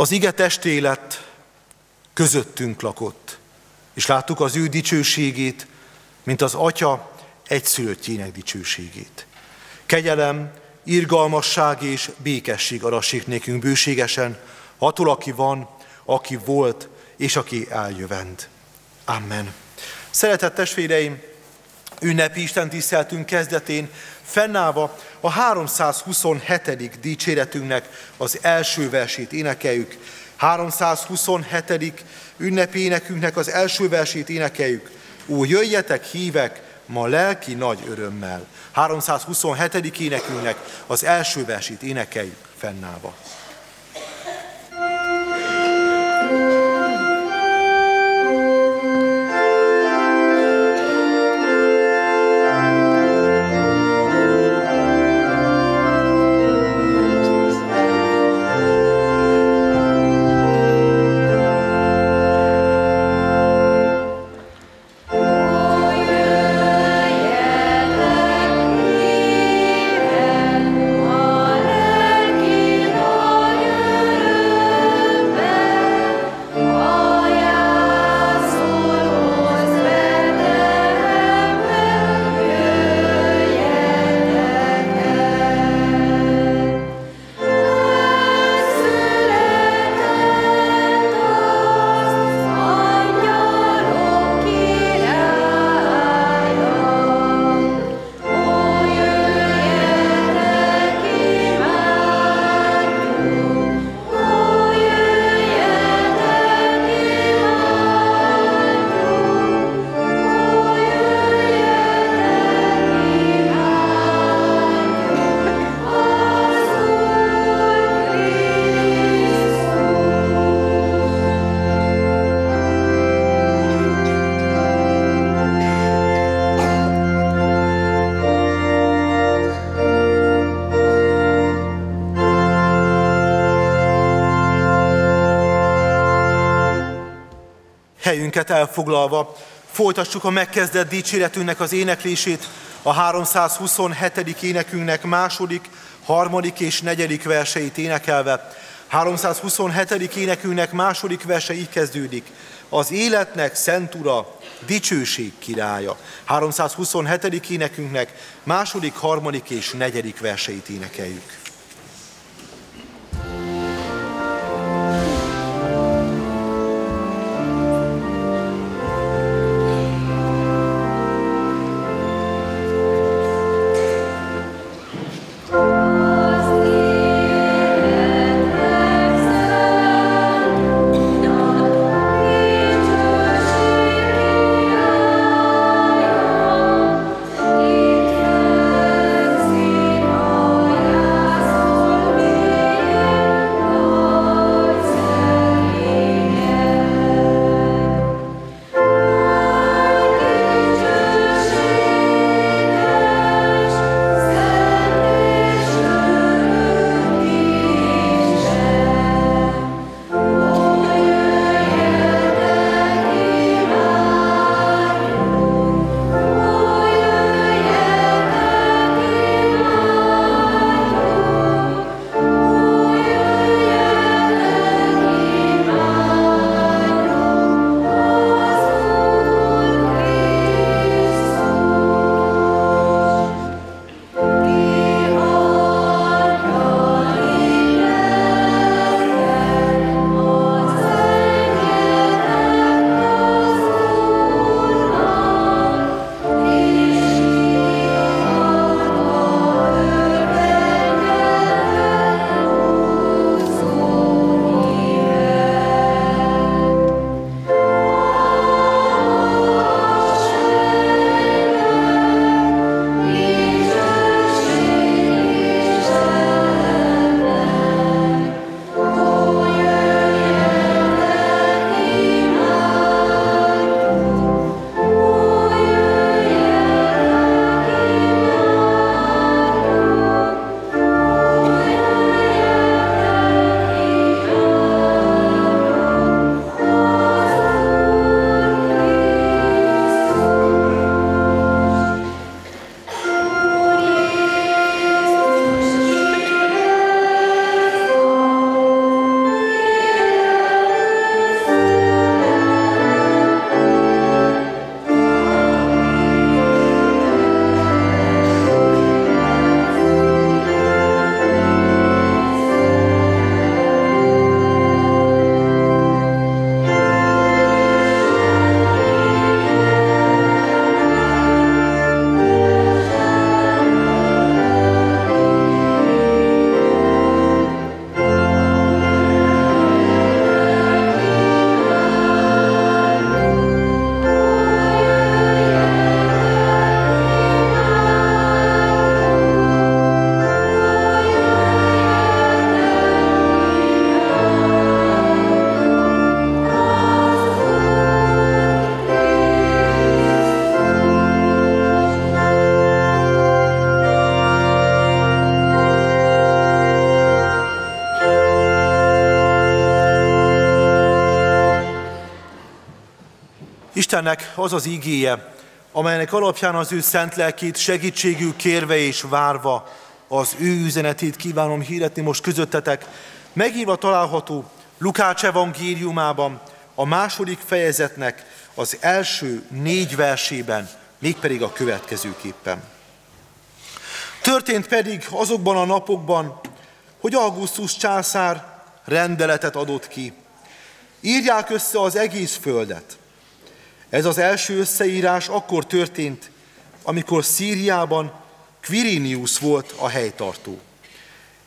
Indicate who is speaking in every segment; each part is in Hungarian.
Speaker 1: Az ige testélet közöttünk lakott, és láttuk az ő dicsőségét, mint az Atya egyszülöttjének dicsőségét. Kegyelem, irgalmasság és békesség arassék nékünk bőségesen, attól, aki van, aki volt, és aki eljövend. Amen. Szeretett testvéreim, ünnepi Isten tiszteltünk kezdetén fennállva a 327. dicséretünknek az első versét énekeljük. 327. ünnepi énekünknek az első versét énekeljük. Ó, jöjjetek hívek, ma lelki nagy örömmel. 327. énekünknek az első versét énekeljük fennállva. Helyünket elfoglalva folytassuk a megkezdett dicséretünknek az éneklését, a 327. énekünknek második, harmadik és negyedik verseit énekelve. 327. énekünknek második verse így kezdődik. Az életnek szent ura, dicsőség királya. 327. énekünknek második, harmadik és negyedik verseit énekeljük. Istennek az az ígéje, amelynek alapján az ő szent lelkét segítségül kérve és várva az ő üzenetét kívánom hirdetni most közöttetek. Megírva található Lukács evangéliumában, a második fejezetnek az első négy versében, mégpedig a következőképpen. Történt pedig azokban a napokban, hogy Augustus császár rendeletet adott ki. Írják össze az egész földet. Ez az első összeírás akkor történt, amikor Szíriában Quirinius volt a helytartó.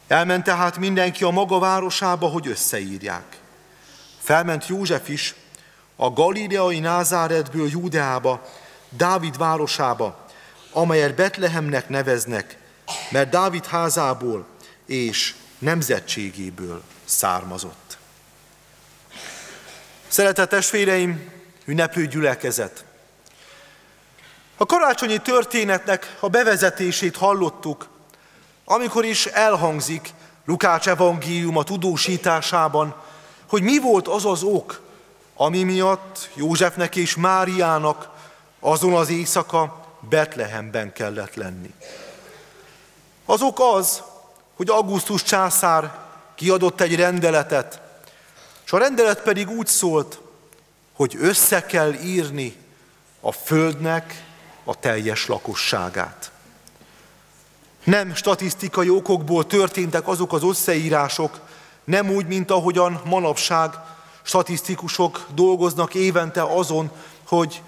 Speaker 1: Elment tehát mindenki a maga városába, hogy összeírják. Felment József is a galileai Názáretből Júdeába, Dávid városába, amelyet Betlehemnek neveznek, mert Dávid házából és nemzetségéből származott. Szeretett testvéreim, ünneplő gyülekezet! A karácsonyi történetnek a bevezetését hallottuk, amikor is elhangzik Lukács evangéliuma tudósításában, hogy mi volt az az ok, ami miatt Józsefnek és Máriának azon az éjszaka Betlehemben kellett lenni. Az ok az, hogy Augustus császár kiadott egy rendeletet, és a rendelet pedig úgy szólt, hogy össze kell írni a földnek a teljes lakosságát. Nem statisztikai okokból történtek azok az összeírások, nem úgy, mint ahogyan manapság statisztikusok dolgoznak évente azon, hogy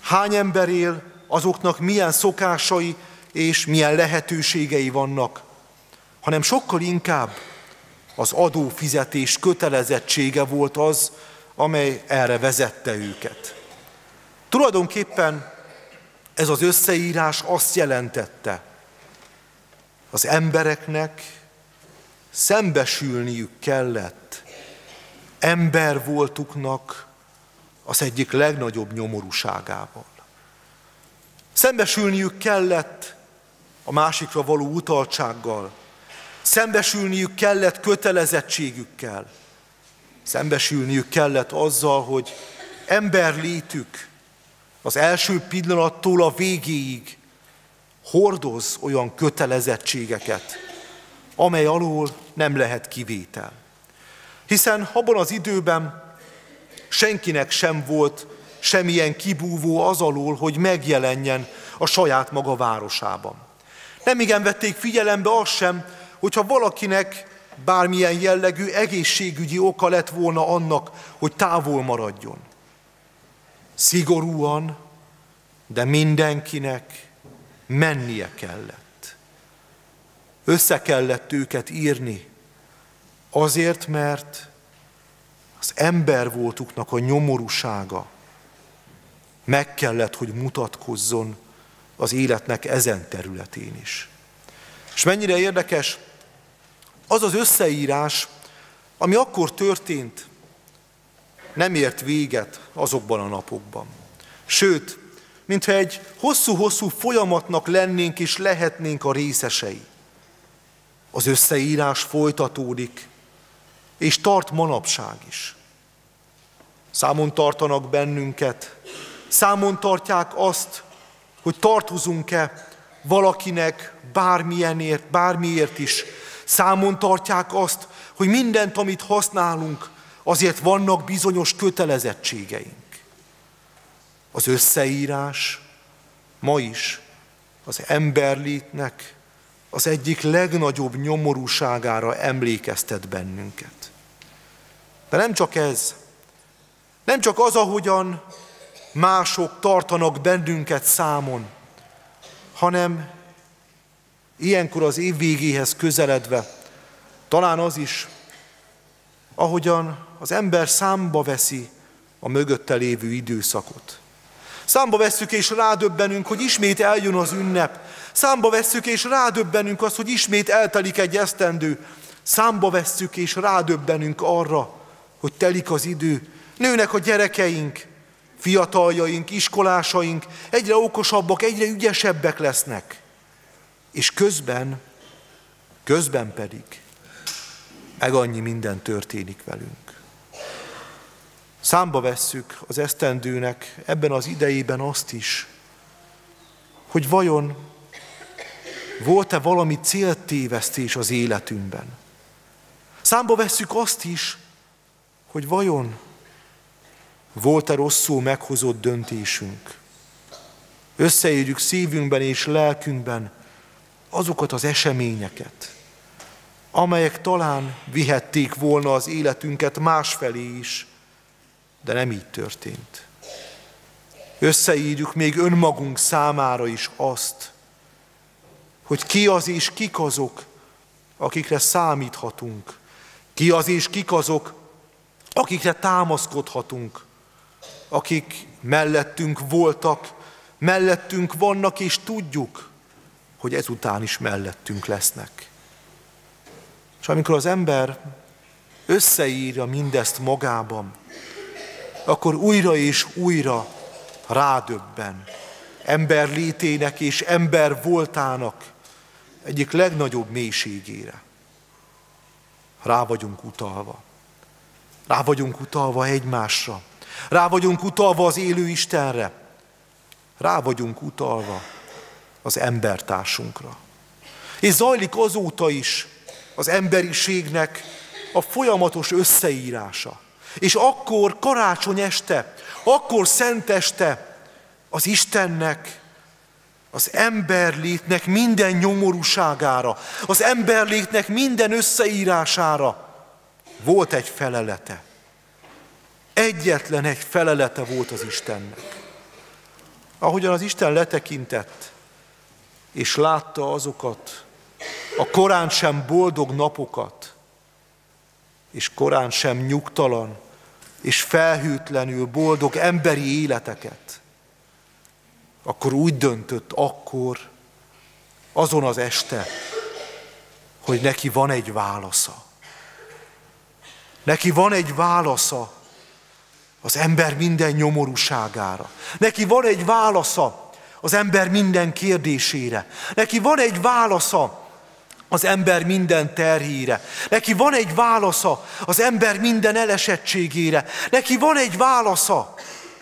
Speaker 1: hány ember él, azoknak milyen szokásai és milyen lehetőségei vannak, hanem sokkal inkább az adófizetés kötelezettsége volt az, amely erre vezette őket. Tulajdonképpen ez az összeírás azt jelentette, az embereknek szembesülniük kellett ember voltuknak az egyik legnagyobb nyomorúságával. Szembesülniük kellett a másikra való utaltsággal, szembesülniük kellett kötelezettségükkel, szembesülniük kellett azzal, hogy ember létük az első pillanattól a végéig hordoz olyan kötelezettségeket, amely alól nem lehet kivétel. Hiszen abban az időben senkinek sem volt semmilyen kibúvó az alól, hogy megjelenjen a saját maga városában. Nem igen vették figyelembe azt sem, hogyha valakinek bármilyen jellegű egészségügyi oka lett volna annak, hogy távol maradjon. Szigorúan, de mindenkinek mennie kellett. Össze kellett őket írni, azért, mert az ember voltuknak a nyomorúsága meg kellett, hogy mutatkozzon az életnek ezen területén is. És mennyire érdekes, az az összeírás, ami akkor történt, nem ért véget azokban a napokban. Sőt, mintha egy hosszú-hosszú folyamatnak lennénk és lehetnénk a részesei. Az összeírás folytatódik, és tart manapság is. Számon tartanak bennünket, számon tartják azt, hogy tartozunk-e valakinek bármilyenért, bármiért is. Számon tartják azt, hogy mindent, amit használunk, azért vannak bizonyos kötelezettségeink. Az összeírás ma is az emberlétnek az egyik legnagyobb nyomorúságára emlékeztet bennünket. De nem csak ez, nem csak az, ahogyan mások tartanak bennünket számon, hanem ilyenkor az év végéhez közeledve, talán az is, ahogyan az ember számba veszi a mögötte lévő időszakot. Számba vesszük és rádöbbenünk, hogy ismét eljön az ünnep. Számba vesszük és rádöbbenünk az, hogy ismét eltelik egy esztendő. Számba vesszük és rádöbbenünk arra, hogy telik az idő. Nőnek a gyerekeink, fiataljaink, iskolásaink egyre okosabbak, egyre ügyesebbek lesznek. És közben, közben pedig meg annyi minden történik velünk. Számba vesszük az esztendőnek ebben az idejében azt is, hogy vajon volt-e valami céltévesztés az életünkben. Számba vesszük azt is, hogy vajon volt-e rosszul meghozott döntésünk. Összeírjuk szívünkben és lelkünkben azokat az eseményeket, amelyek talán vihették volna az életünket másfelé is, de nem így történt. Összeírjuk még önmagunk számára is azt, hogy ki az és kik azok, akikre számíthatunk. Ki az és kik azok, akikre támaszkodhatunk, akik mellettünk voltak, mellettünk vannak, és tudjuk, hogy ezután is mellettünk lesznek. És amikor az ember összeírja mindezt magában, akkor újra és újra rádöbben ember létének és ember voltának egyik legnagyobb mélységére. Rá vagyunk utalva. Rá vagyunk utalva egymásra. Rá vagyunk utalva az élő Istenre. Rá vagyunk utalva az embertársunkra. És zajlik azóta is az emberiségnek a folyamatos összeírása. És akkor karácsony este, akkor szenteste az Istennek, az emberlétnek minden nyomorúságára, az emberlétnek minden összeírására volt egy felelete. Egyetlen egy felelete volt az Istennek. Ahogyan az Isten letekintett, és látta azokat, a korán sem boldog napokat, és korán sem nyugtalan, és felhűtlenül boldog emberi életeket, akkor úgy döntött akkor, azon az este, hogy neki van egy válasza. Neki van egy válasza az ember minden nyomorúságára. Neki van egy válasza az ember minden kérdésére. Neki van egy válasza az ember minden terhére. Neki van egy válasza az ember minden elesettségére. Neki van egy válasza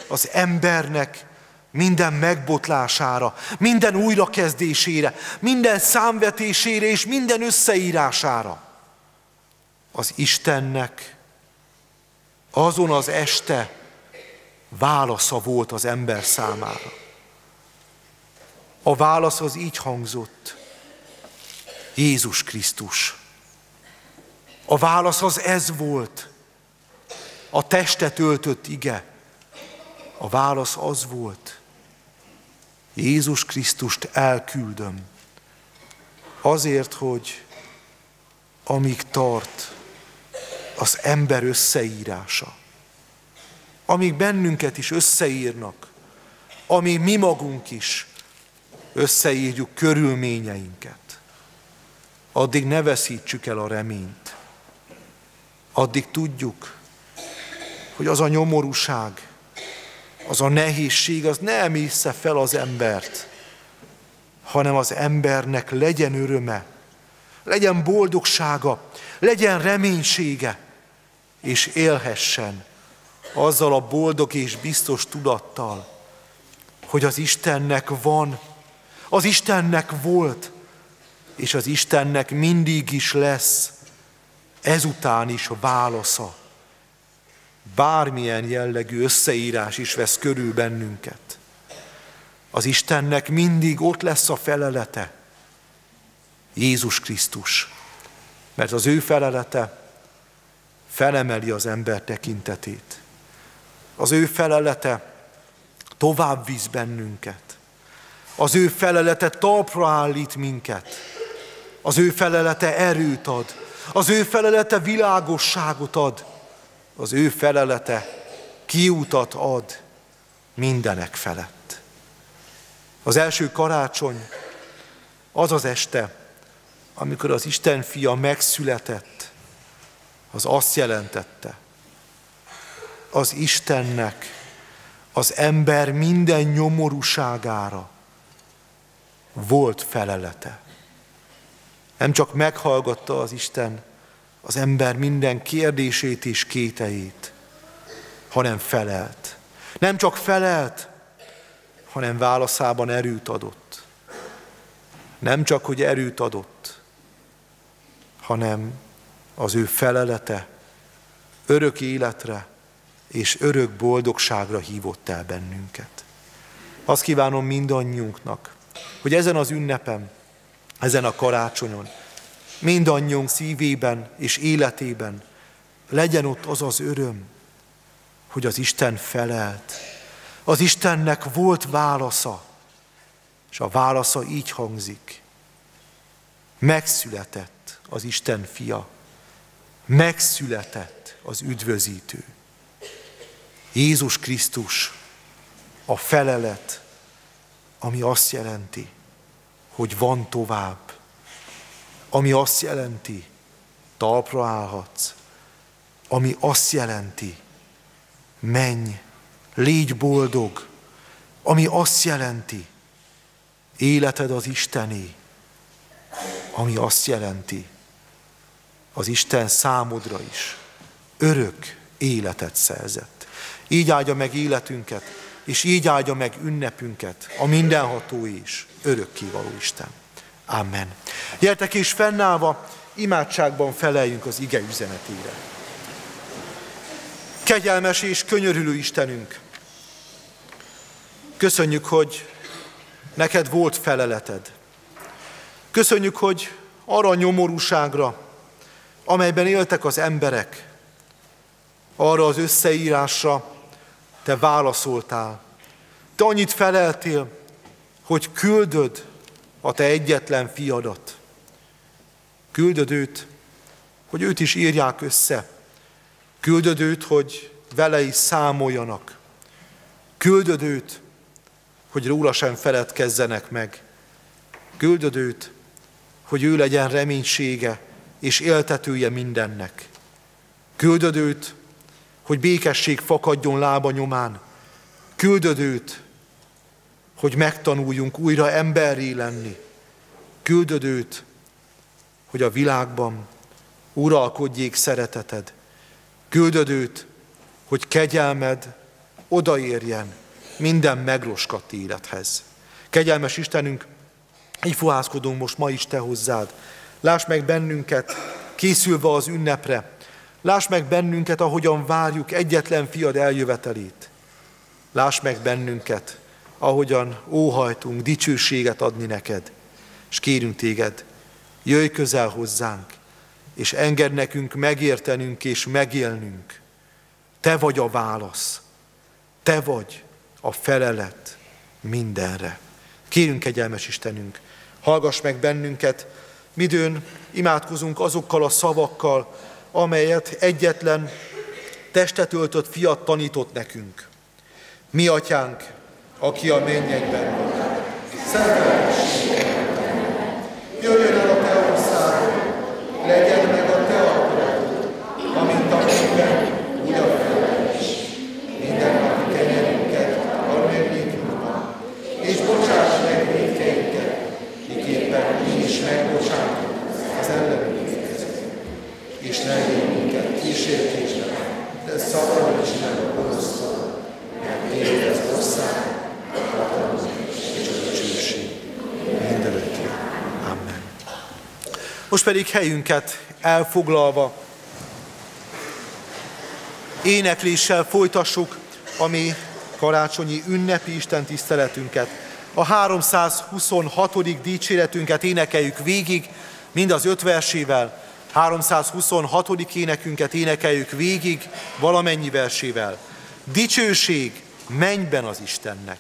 Speaker 1: az embernek minden megbotlására, minden újrakezdésére, minden számvetésére és minden összeírására. Az Istennek azon az este válasza volt az ember számára. A válasz az így hangzott. Jézus Krisztus. A válasz az ez volt. A testet öltött ige. A válasz az volt. Jézus Krisztust elküldöm. Azért, hogy amíg tart az ember összeírása, amíg bennünket is összeírnak, amíg mi magunk is összeírjuk körülményeinket, addig ne veszítsük el a reményt. Addig tudjuk, hogy az a nyomorúság, az a nehézség, az ne emészze fel az embert, hanem az embernek legyen öröme, legyen boldogsága, legyen reménysége, és élhessen azzal a boldog és biztos tudattal, hogy az Istennek van, az Istennek volt, és az Istennek mindig is lesz, ezután is a válasza. Bármilyen jellegű összeírás is vesz körül bennünket. Az Istennek mindig ott lesz a felelete. Jézus Krisztus. Mert az ő felelete felemeli az ember tekintetét. Az ő felelete tovább visz bennünket. Az ő felelete talpra állít minket. Az ő felelete erőt ad. Az ő felelete világosságot ad. Az ő felelete kiutat ad mindenek felett. Az első karácsony az az este, amikor az Isten fia megszületett, az azt jelentette, az Istennek az ember minden nyomorúságára volt felelete. Nem csak meghallgatta az Isten az ember minden kérdését és kéteit, hanem felelt. Nem csak felelt, hanem válaszában erőt adott. Nem csak, hogy erőt adott, hanem az ő felelete örök életre és örök boldogságra hívott el bennünket. Azt kívánom mindannyiunknak, hogy ezen az ünnepen, ezen a karácsonyon, mindannyiunk szívében és életében legyen ott az az öröm, hogy az Isten felelt. Az Istennek volt válasza, és a válasza így hangzik. Megszületett az Isten fia, megszületett az üdvözítő. Jézus Krisztus a felelet, ami azt jelenti, hogy van tovább, ami azt jelenti, talpra állhatsz, ami azt jelenti, menj, légy boldog, ami azt jelenti, életed az Istené, ami azt jelenti, az Isten számodra is örök életet szerzett. Így áldja meg életünket, és így áldja meg ünnepünket, a mindenható is, örökkévaló Isten. Amen. Gyertek és fennállva, imádságban feleljünk az ige üzenetére. Kegyelmes és könyörülő Istenünk, köszönjük, hogy neked volt feleleted. Köszönjük, hogy arra a nyomorúságra, amelyben éltek az emberek, arra az összeírásra te válaszoltál. Te annyit feleltél, hogy küldöd a te egyetlen fiadat. Küldöd őt, hogy őt is írják össze. Küldöd őt, hogy vele is számoljanak. Küldöd őt, hogy róla sem feledkezzenek meg. Küldöd őt, hogy ő legyen reménysége és éltetője mindennek. Küldöd őt, hogy békesség fakadjon lába nyomán. Küldöd őt, hogy megtanuljunk újra emberré lenni. Küldöd őt, hogy a világban uralkodjék szereteted. Küldöd őt, hogy kegyelmed odaérjen minden megroskadt élethez. Kegyelmes Istenünk, így fohászkodunk most ma is Te hozzád. Láss meg bennünket, készülve az ünnepre. Láss meg bennünket, ahogyan várjuk egyetlen fiad eljövetelét. Láss meg bennünket, ahogyan óhajtunk dicsőséget adni neked, és kérünk téged, jöjj közel hozzánk, és engedd nekünk megértenünk és megélnünk. Te vagy a válasz, te vagy a felelet mindenre. Kérünk kegyelmes Istenünk, hallgass meg bennünket, midőn imádkozunk azokkal a szavakkal, amelyet egyetlen testet öltött fiat tanított nekünk. Mi atyánk, aki a mennyekben van, szenteltességet jöjjön el a te országod, legyen meg a te akaratod, amint a mennyben, úgy a földön is. Minden napi kenyerünket add meg nékünk ma, és bocsáss meg védkeinket, miképpen mi is megbocsátunk az ellenünk és ne légy minket kísértésre, de szabadíts meg a gonosztól, mert Téged az ország, a hatalom és a dicsőség mindörökké. Amen. Most pedig helyünket elfoglalva, énekléssel folytassuk a mi karácsonyi ünnepi Isten tiszteletünket. A 326. dicséretünket énekeljük végig, mind az öt versével, 326. énekünket énekeljük végig valamennyi versével. Dicsőség mennyben az Istennek.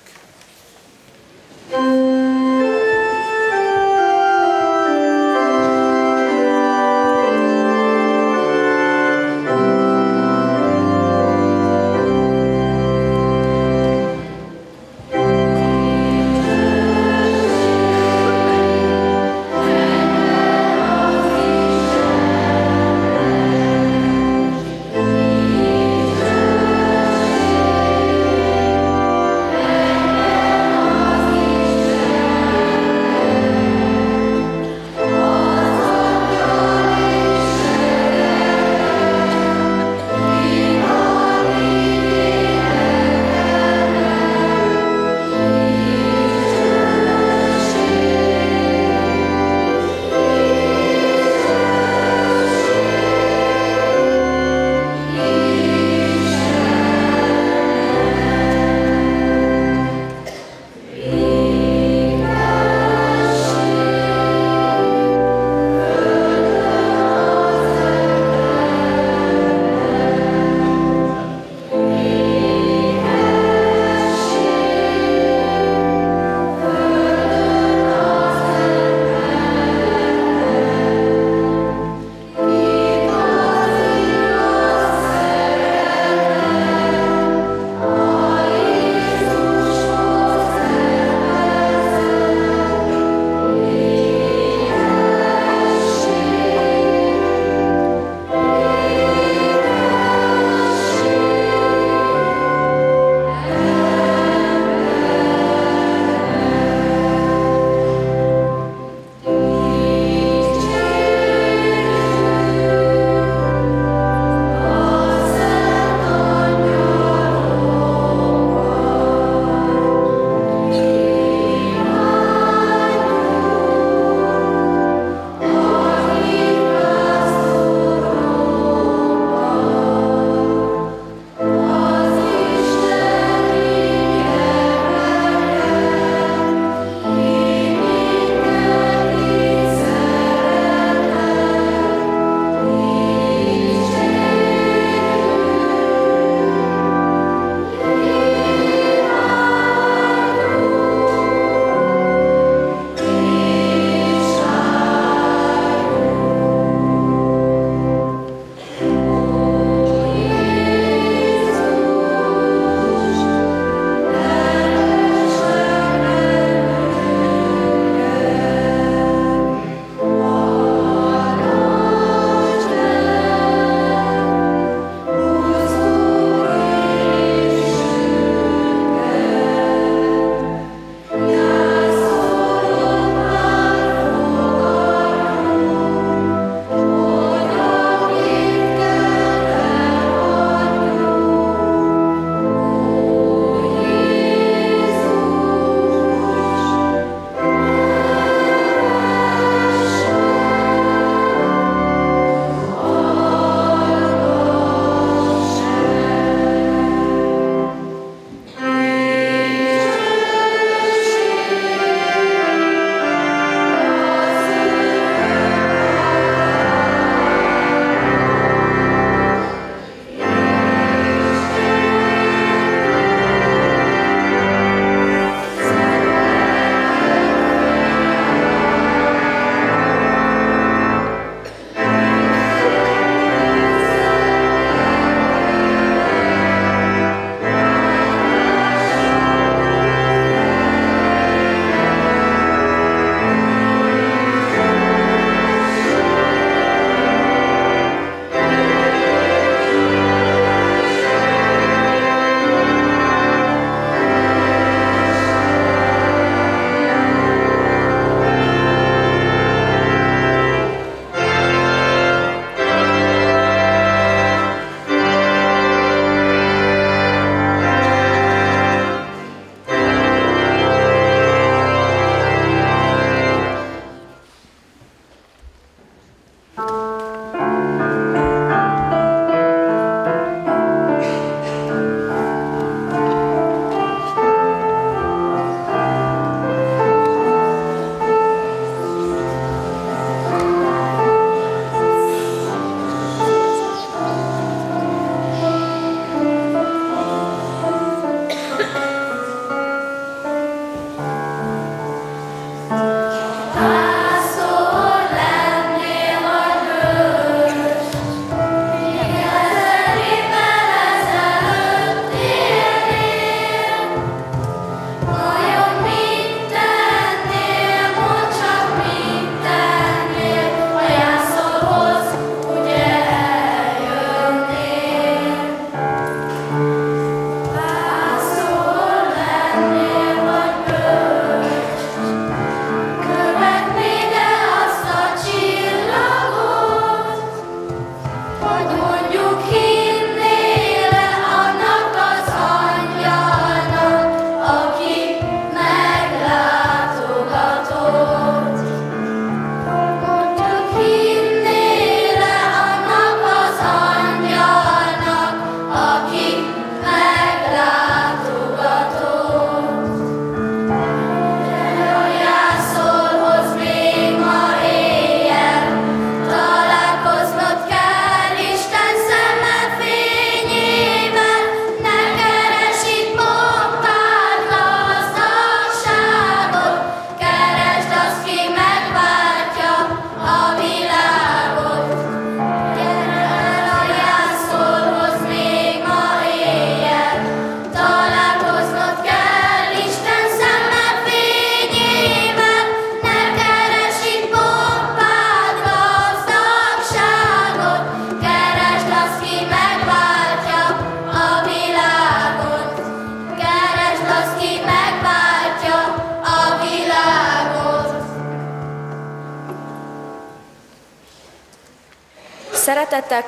Speaker 1: thank you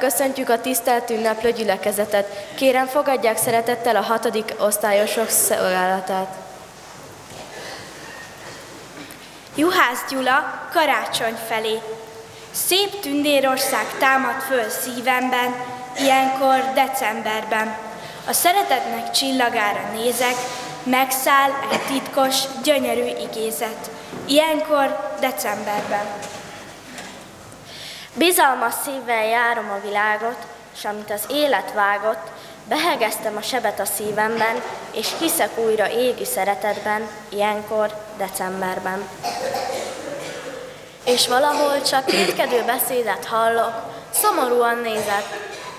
Speaker 2: köszöntjük a tisztelt ünneplő gyülekezetet. Kérem, fogadják szeretettel a hatodik osztályosok szolgálatát.
Speaker 3: Juhász Gyula karácsony felé. Szép tündérország támad föl szívemben, ilyenkor decemberben. A szeretetnek csillagára nézek, megszáll egy titkos, gyönyörű igézet. Ilyenkor decemberben.
Speaker 4: Bizalmas szívvel járom a világot, és amit az élet vágott, behegeztem a sebet a szívemben, és hiszek újra égi szeretetben, ilyenkor, decemberben. És valahol csak kétkedő beszédet hallok, szomorúan nézek.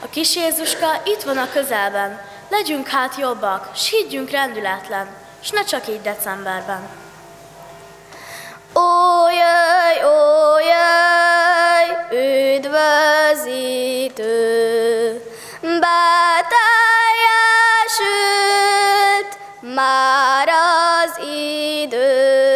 Speaker 4: A kis Jézuska itt van a közelben, legyünk hát jobbak, s higgyünk rendületlen, s ne csak így decemberben.
Speaker 5: Ó, jöjj, ó, jöjj, üdvözítő, beteljesült már az idő,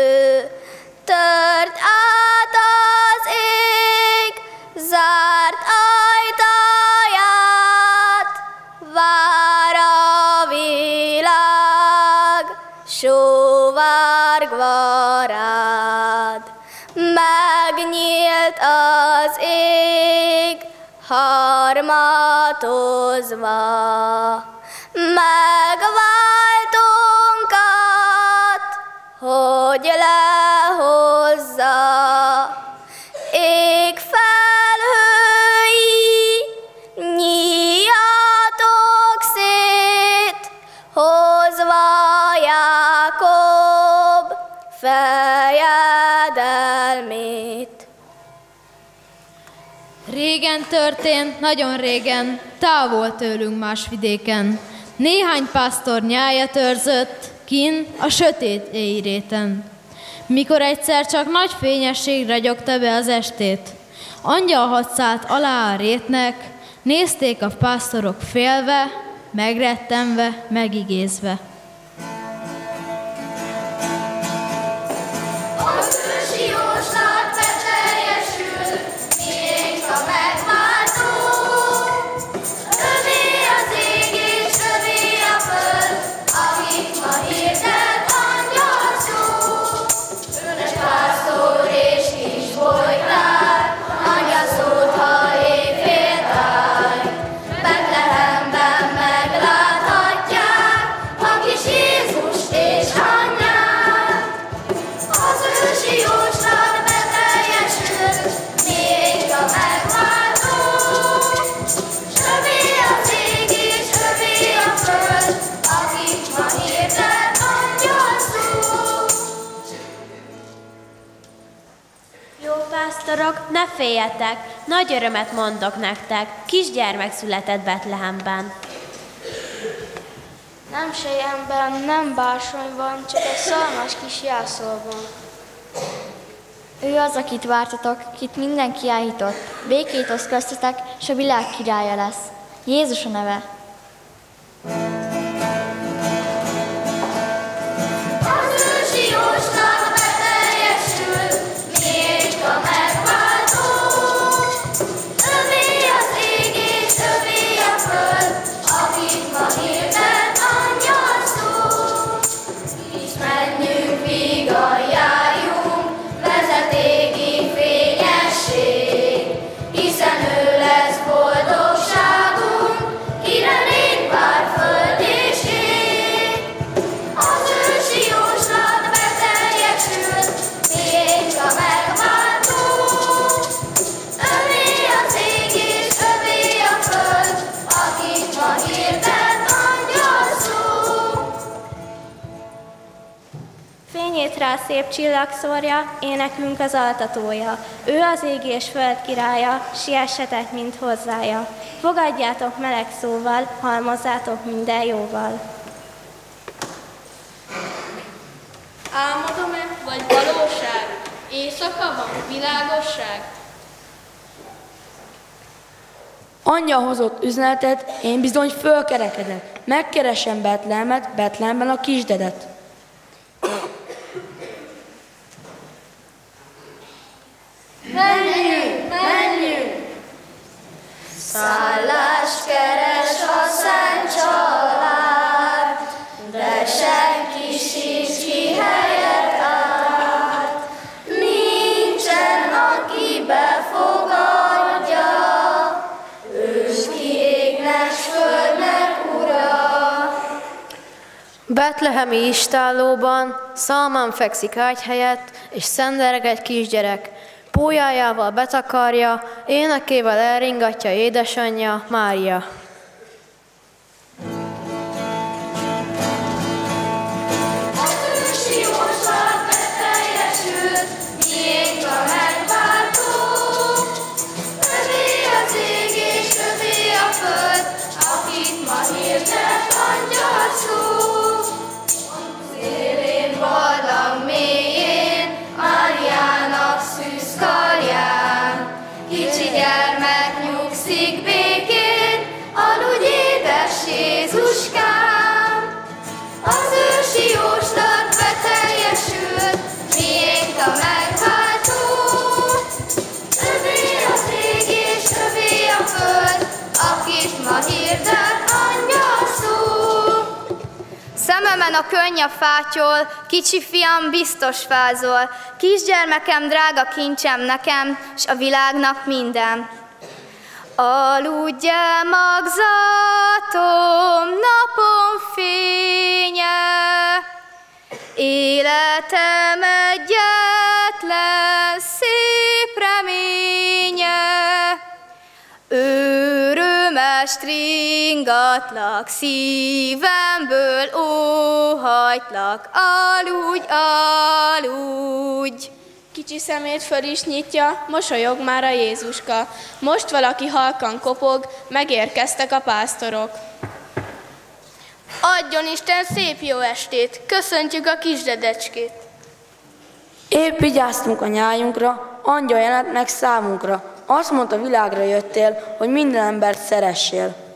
Speaker 5: harmatozva, megváltunkat, hogy lehozza ég felhői, nyíjatok szét, hozva Jákob fejedelmét.
Speaker 6: Régen történt, nagyon régen, távol tőlünk más vidéken. Néhány pásztor nyája törzött, kin a sötét éjréten. Mikor egyszer csak nagy fényesség ragyogta be az estét, angyal hadszállt alá a rétnek, nézték a pásztorok félve, megrettenve, megigézve.
Speaker 7: Féljetek, nagy örömet mondok nektek, kisgyermek született Betlehemben.
Speaker 8: Nem sejemben, nem bársonyban, csak egy szalmas kis jászolban.
Speaker 9: Ő az, akit vártatok, kit mindenki áhított. Békét osz köztetek, és a világ királya lesz. Jézus a neve.
Speaker 7: Szép csillag szórja, énekünk az altatója. Ő az ég és föld királya, siessetek, mint hozzája. Fogadjátok meleg szóval, halmozzátok minden jóval.
Speaker 10: Álmodom-e, vagy valóság? Éjszaka van, világosság?
Speaker 11: Anyja hozott üzenetet, én bizony fölkerekedek. Megkeresem Betlehemet, Betlehemben a kisdedet.
Speaker 5: Szállást keres a szent család, de senki sincs ki helyet át. Nincsen, aki befogadja, ős ki égnes ura.
Speaker 12: Betlehemi istállóban Szalmán fekszik ágy helyett, és szendereg egy kisgyerek, Pólyájával betakarja, énekével elringatja édesanyja, Mária.
Speaker 13: A könny a fátyol, kicsi fiam biztos fázol, kisgyermekem, drága kincsem nekem, s a világnak minden. Aludj el magzatom, napom fénye, életem ringatlak, szívemből óhajtlak, aludj, aludj.
Speaker 14: Kicsi szemét föl is nyitja, mosolyog már a Jézuska. Most valaki halkan kopog, megérkeztek a pásztorok.
Speaker 10: Adjon Isten szép jó estét, köszöntjük a kisdedecskét.
Speaker 11: Épp vigyáztunk a nyájunkra, angyal jelent meg számunkra. Azt mondta, világra jöttél, hogy minden embert szeressél.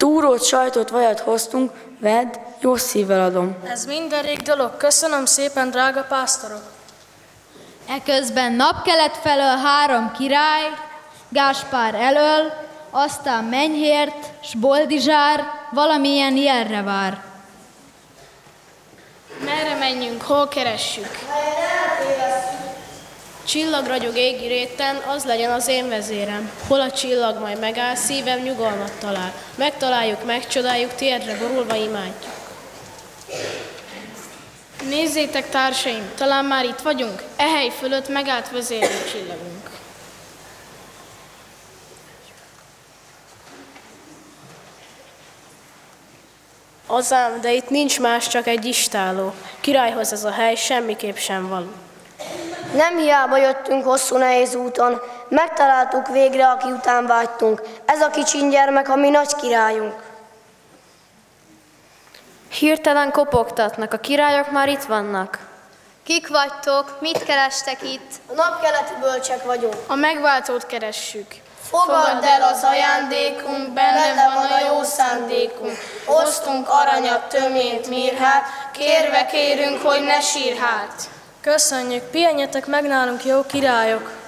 Speaker 11: Túrót, sajtot, vajat hoztunk, vedd, jó szívvel adom.
Speaker 15: Ez minden rég dolog. Köszönöm szépen, drága pásztorok.
Speaker 6: Eközben napkelet felől három király, Gáspár elől, aztán Menyhért, s Boldizsár valamilyen jelre vár.
Speaker 10: Merre menjünk, hol keressük?
Speaker 15: Csillag ragyog égi réten, az legyen az én vezérem. Hol a csillag majd megáll, szívem nyugalmat talál. Megtaláljuk, megcsodáljuk, tiédre borulva imádjuk. Nézzétek, társaim, talán már itt vagyunk. E hely fölött megállt vezérlő csillagunk. Azám, de itt nincs más, csak egy istáló. Királyhoz ez a hely semmiképp sem való.
Speaker 16: Nem hiába jöttünk hosszú nehéz úton, megtaláltuk végre, aki után vágytunk. Ez a kicsin gyermek, a mi nagy királyunk.
Speaker 12: Hirtelen kopogtatnak, a királyok már itt vannak.
Speaker 13: Kik vagytok? Mit kerestek itt?
Speaker 16: A napkeleti bölcsek vagyunk.
Speaker 10: A megváltót keressük.
Speaker 16: Fogadd el az ajándékunk, benne van a jó szándékunk. Hoztunk aranyat, töményt, mirhát, kérve kérünk, hogy ne sírhát.
Speaker 15: Köszönjük, pihenjetek meg nálunk, jó királyok!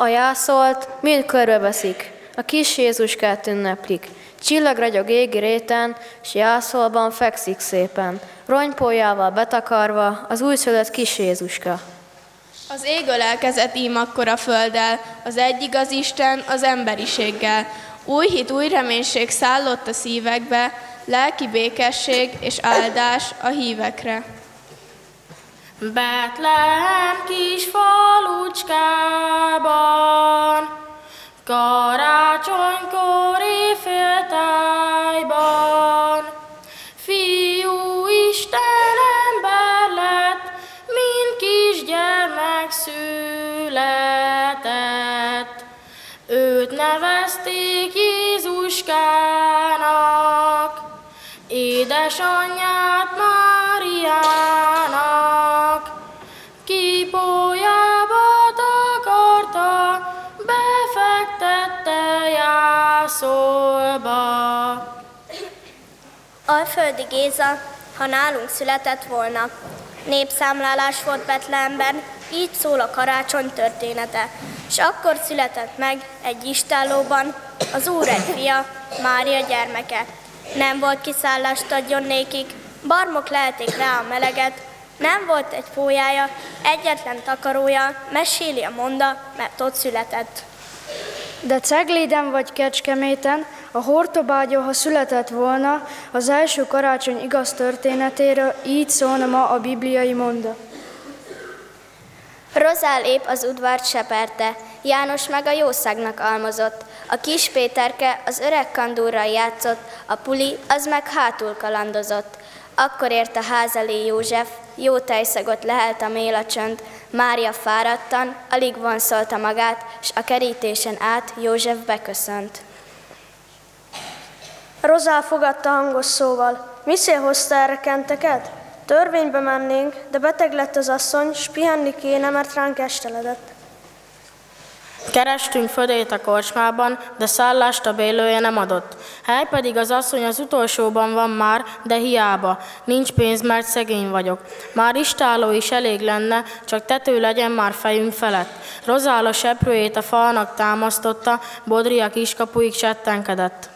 Speaker 12: A jászolt mind körbeveszik, a kis Jézuskát ünneplik. Csillag ragyog égi réten, s jászolban fekszik szépen, ronypójával betakarva az újszülött kis Jézuska.
Speaker 14: Az ég ölelkezett ím akkor a földdel, az egy igaz Isten az emberiséggel. Új hit, új reménység szállott a szívekbe, lelki békesség és áldás a hívekre.
Speaker 10: Betlehem kis falucskában,
Speaker 17: Karácsonykor éjféltájban Fiú Isten ember lett, mint kisgyermek született. Őt nevezték Jézuskának, édesanyját
Speaker 3: Alföldi Géza, ha nálunk született volna. Népszámlálás volt Betlehemben, így szól a karácsony története. És akkor született meg egy istállóban az Úr egy fia, Mária gyermeke. Nem volt kiszállást adjon nékik, barmok lehetik rá a meleget, nem volt egy pójája, egyetlen takarója, meséli a monda, mert ott született.
Speaker 15: De Cegléden vagy Kecskeméten, a Hortobágyó, ha született volna, az első karácsony igaz történetéről így szólna ma a bibliai monda.
Speaker 5: Rozál épp az udvart seperte, János meg a jószágnak almozott, a kis Péterke az öreg kandúrral játszott, a puli az meg hátul kalandozott. Akkor ért a ház elé József, jó tejszagot lehelt a méla Mária fáradtan, alig vonszolta magát, s a kerítésen át József beköszönt.
Speaker 15: Rozál fogadta hangos szóval, miszél hozta erre kenteket? Törvénybe mennénk, de beteg lett az asszony, s pihenni kéne, mert ránk esteledett.
Speaker 18: Kerestünk födét a korsmában, de szállást a bélője nem adott. Hely pedig az asszony az utolsóban van már, de hiába. Nincs pénz, mert szegény vagyok. Már istáló is elég lenne, csak tető legyen már fejünk felett. Rozála seprőjét a falnak támasztotta, Bodri a kiskapuig csettenkedett.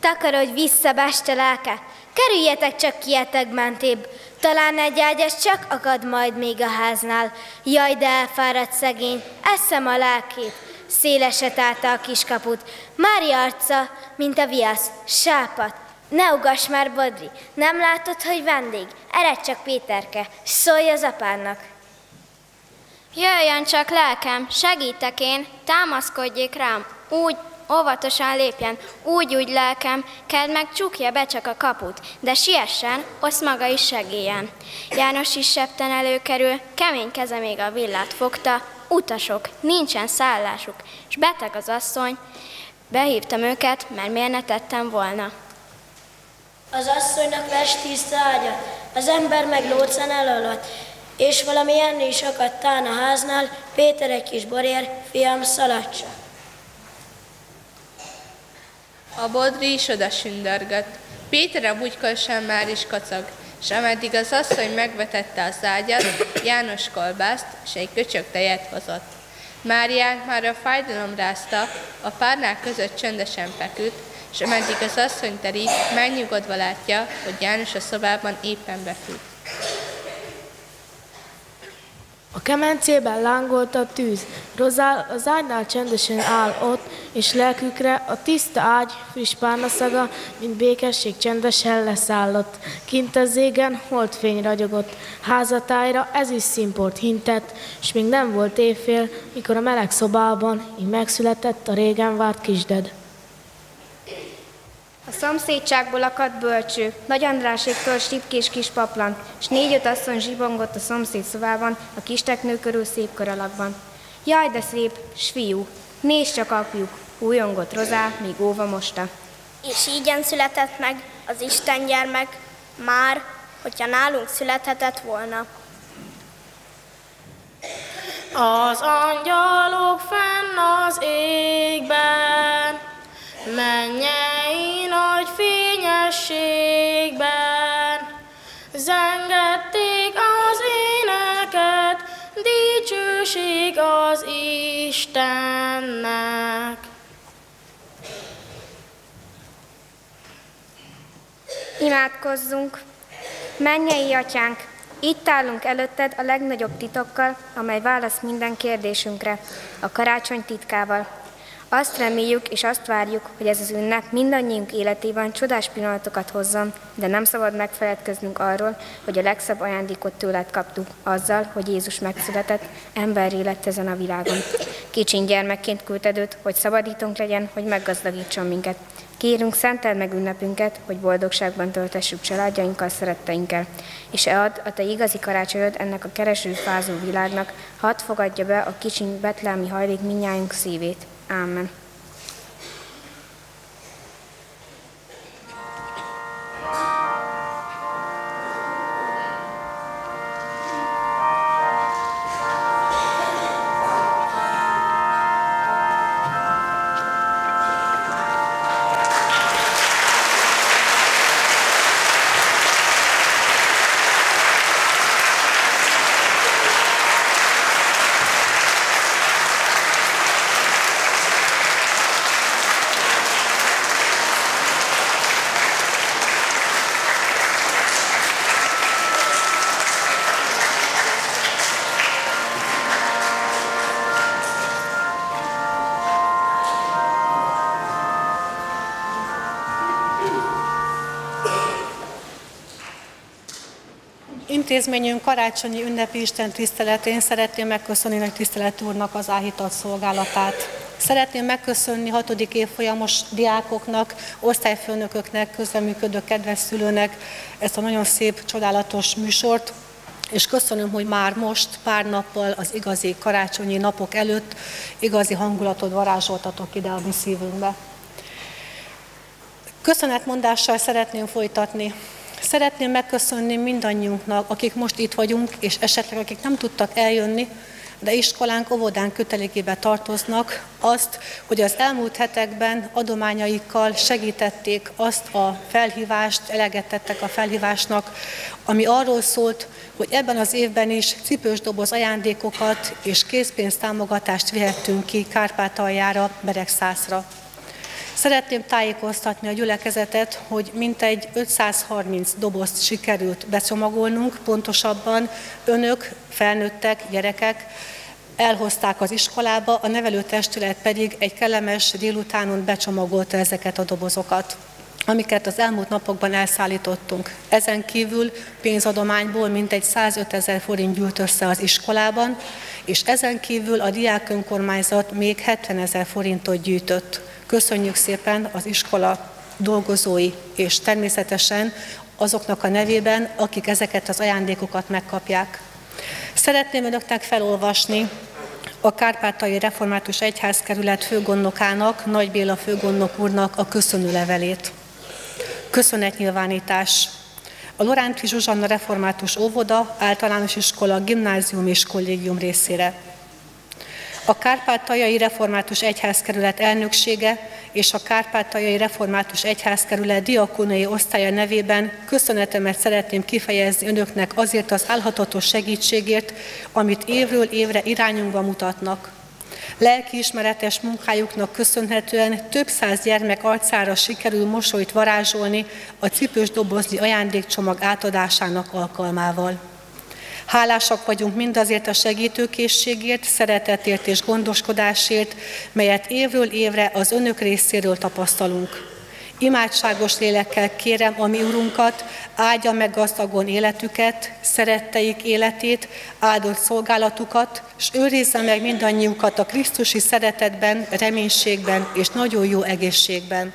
Speaker 3: Takarodj vissza, beste lelke! Kerüljetek csak kietek mentébb, talán egy ágyas csak akad majd még a háznál. Jaj, de elfáradt szegény, eszem a lelkét. Széleset állta a kiskaput. Mária arca, mint a viasz, sápat. Ne ugass már, Bodri, nem látod, hogy vendég? Eredj csak, Péterke, szólj az apának.
Speaker 5: Jöjjön csak lelkem, segítek én, támaszkodjék rám, úgy, óvatosan lépjen, úgy-úgy lelkem, kell meg csukja be csak a kaput, de siessen, osz maga is segélyen. János is septen előkerül, kemény keze még a villát fogta, utasok, nincsen szállásuk, és beteg az asszony, behívtam őket, mert miért ne tettem volna.
Speaker 19: Az asszonynak vers tiszta ágya, az ember meg lócán elaludt, és valami enni is akadt tán a háznál, Péter egy kis borér, fiam szaladsa.
Speaker 14: A bodri is oda sündörgött. Péter a bugykol sem már is kacag, és ameddig az asszony megvetette az ágyat, János kolbászt és egy köcsög tejet hozott. Máriánk már a fájdalom rázta, a párnák között csöndesen feküdt, és ameddig az asszony terít, megnyugodva látja, hogy János a szobában éppen befut.
Speaker 15: A kemencében lángolt a tűz. Rozál az ágynál csendesen áll ott, és lelkükre a tiszta ágy, friss párnaszaga, mint békesség csendesen leszállott. Kint az égen holdfény ragyogott. Házatájra ez is szimport hintett, és még nem volt évfél, mikor a meleg szobában így megszületett a régen várt kisded.
Speaker 3: A szomszédságból akadt bölcső, Nagy Andráséktól stipkés kis paplan, s négy-öt asszony zsibongott a szomszéd szobában, a kis teknő körül szép kör alakban. Jaj, de szép, s fiú, nézd csak apjuk, újongott Rozá, míg óva mosta.
Speaker 5: És ígyen született meg az Isten gyermek, már, hogyha nálunk születhetett volna.
Speaker 17: Az angyalok fenn az égben, nagy fényességben, zengették az éneket, dicsőség az Istennek.
Speaker 3: Imádkozzunk! Mennyei atyánk, itt állunk előtted a legnagyobb titokkal, amely válasz minden kérdésünkre, a karácsony titkával. Azt reméljük és azt várjuk, hogy ez az ünnep mindannyiunk életében csodás pillanatokat hozzon, de nem szabad megfeledkeznünk arról, hogy a legszebb ajándékot tőled kaptuk, azzal, hogy Jézus megszületett, emberré lett ezen a világon. Kicsin gyermekként küldted őt, hogy szabadítunk legyen, hogy meggazdagítson minket. Kérünk, szenteld meg ünnepünket, hogy boldogságban töltessük családjainkkal, szeretteinkkel, és add a te igazi karácsonyod ennek a kereső fázó világnak, hadd fogadja be a kicsiny betlámi hajlék minnyájunk szívét. Amen.
Speaker 20: Intézményünk karácsonyi ünnepi Isten tiszteletén szeretném megköszönni Nagy Tisztelet úrnak az áhított szolgálatát. Szeretném megköszönni hatodik évfolyamos diákoknak, osztályfőnököknek, közreműködő kedves szülőnek ezt a nagyon szép, csodálatos műsort, és köszönöm, hogy már most, pár nappal az igazi karácsonyi napok előtt igazi hangulatot varázsoltatok ide a mi szívünkbe. Köszönetmondással szeretném folytatni Szeretném megköszönni mindannyiunknak, akik most itt vagyunk, és esetleg akik nem tudtak eljönni, de iskolánk, óvodán kötelékébe tartoznak, azt, hogy az elmúlt hetekben adományaikkal segítették azt a felhívást, eleget tettek a felhívásnak, ami arról szólt, hogy ebben az évben is cipős doboz ajándékokat és készpénztámogatást vihettünk ki Kárpátaljára, Beregszászra. Szeretném tájékoztatni a gyülekezetet, hogy mintegy 530 dobozt sikerült becsomagolnunk, pontosabban önök, felnőttek, gyerekek, elhozták az iskolába, a nevelőtestület pedig egy kellemes délutánon becsomagolta ezeket a dobozokat amiket az elmúlt napokban elszállítottunk. Ezen kívül pénzadományból mintegy 105 ezer forint gyűlt össze az iskolában, és ezen kívül a diák önkormányzat még 70 ezer forintot gyűjtött. Köszönjük szépen az iskola dolgozói, és természetesen azoknak a nevében, akik ezeket az ajándékokat megkapják. Szeretném önöknek felolvasni a Kárpátai Református Egyházkerület főgondnokának, Nagy Béla főgondnok úrnak a köszönő levelét. Köszönetnyilvánítás. A Loránti Zsuzsanna Református Óvoda, Általános Iskola, Gimnázium és Kollégium részére a Kárpátaljai Református Egyházkerület elnöksége és a Kárpátaljai Református Egyházkerület diakonai osztálya nevében köszönetemet szeretném kifejezni önöknek azért az álhatatos segítségért, amit évről évre irányunkba mutatnak. Lelkiismeretes munkájuknak köszönhetően több száz gyermek arcára sikerül mosolyt varázsolni a cipős dobozni ajándékcsomag átadásának alkalmával. Hálásak vagyunk mindazért a segítőkészségért, szeretetért és gondoskodásért, melyet évről évre az önök részéről tapasztalunk. Imádságos lélekkel kérem a mi Urunkat, áldja meg gazdagon életüket, szeretteik életét, áldott szolgálatukat, és őrizze meg mindannyiukat a Krisztusi szeretetben, reménységben és nagyon jó egészségben.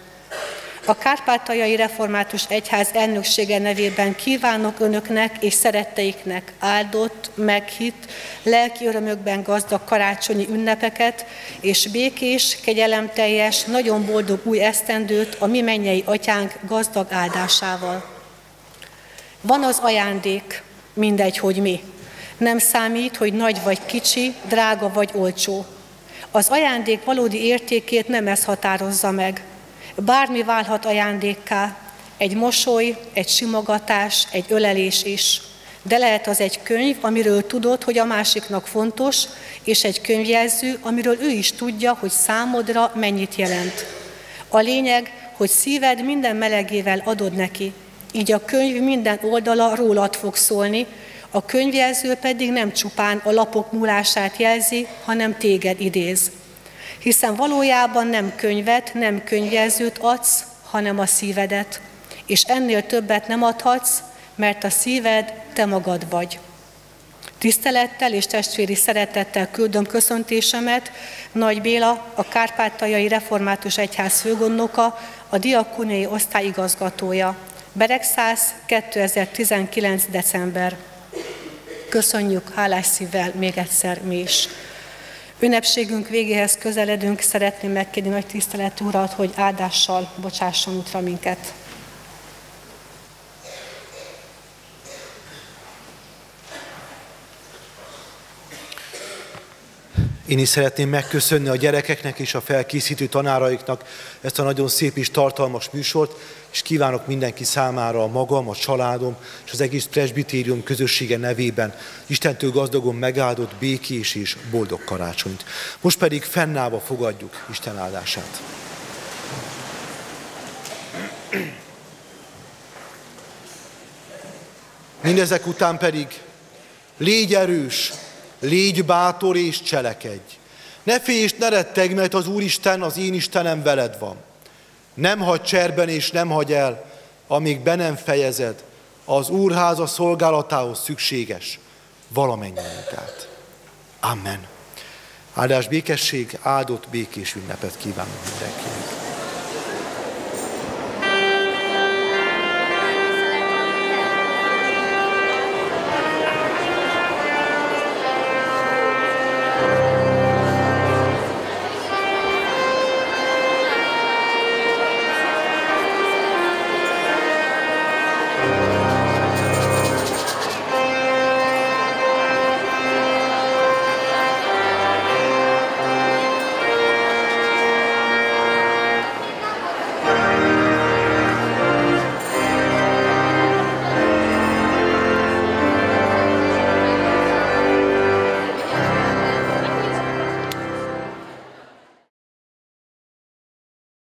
Speaker 20: A Kárpátaljai Református Egyház elnöksége nevében kívánok önöknek és szeretteiknek áldott, meghitt, lelki örömökben gazdag karácsonyi ünnepeket, és békés, kegyelemteljes, nagyon boldog új esztendőt a mi mennyei atyánk gazdag áldásával. Van az ajándék, mindegy, hogy mi. Nem számít, hogy nagy vagy kicsi, drága vagy olcsó. Az ajándék valódi értékét nem ez határozza meg, Bármi válhat ajándékká, egy mosoly, egy simogatás, egy ölelés is. De lehet az egy könyv, amiről tudod, hogy a másiknak fontos, és egy könyvjelző, amiről ő is tudja, hogy számodra mennyit jelent. A lényeg, hogy szíved minden melegével adod neki, így a könyv minden oldala rólad fog szólni, a könyvjelző pedig nem csupán a lapok múlását jelzi, hanem téged idéz hiszen valójában nem könyvet, nem könyvjelzőt adsz, hanem a szívedet, és ennél többet nem adhatsz, mert a szíved te magad vagy. Tisztelettel és testvéri szeretettel küldöm köszöntésemet Nagy Béla, a Kárpátaljai Református Egyház főgondnoka, a diakóniai osztályigazgatója. Beregszász 2019. december. Köszönjük hálás szívvel még egyszer mi is. Ünnepségünk végéhez közeledünk, szeretném megkérni nagy tisztelet Urat, hogy áldással bocsásson útra minket.
Speaker 1: Én is szeretném megköszönni a gyerekeknek és a felkészítő tanáraiknak ezt a nagyon szép és tartalmas műsort, és kívánok mindenki számára a magam, a családom és az egész presbitérium közössége nevében Istentől gazdagon megáldott békés és boldog karácsonyt. Most pedig fennállva fogadjuk Isten áldását. Mindezek után pedig légy erős, Légy bátor és cselekedj. Ne félj és ne retteg, mert az Úristen, az én Istenem veled van. Nem hagy cserben és nem hagy el, amíg be nem fejezed az Úrháza szolgálatához szükséges valamennyi munkát. Amen. Áldás békesség, áldott békés ünnepet kívánok mindenkinek.